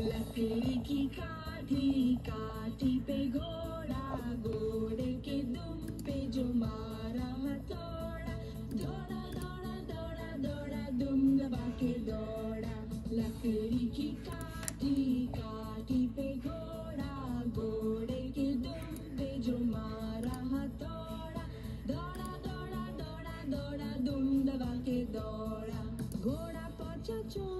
लकड़ी की काठी काठी पे घोड़ा घोड़े के दुम पे जो मारा हथौड़ा दौड़ा दौड़ा दौड़ा दौड़ा दुम दबा के दौड़ा लकड़ी की काठी काठी पे घोड़ा घोड़े के दुम पे जो मारा हथौड़ा दौड़ा दौड़ा दौड़ा दौड़ा दुम दबा के दौड़ा घोड़ा पहुँचा चौक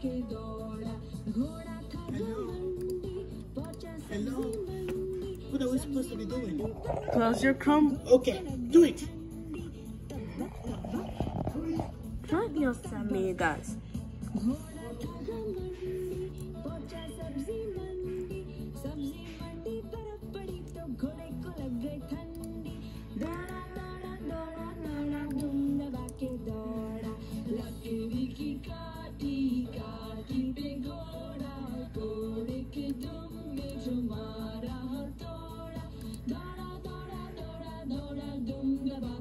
Hello. What are we supposed to be doing? Close your Chrome. Okay, do it. Adios, amigas. Bye.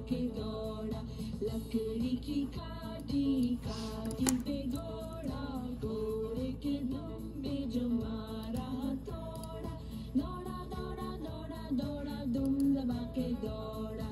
के दौड़ा लकड़ी की काठी काठी पे घोड़ा घोड़े के दुम में जो मारा हथौड़ा दौड़ा दौड़ा दौड़ा दौड़ा दुम दबा के दौड़ा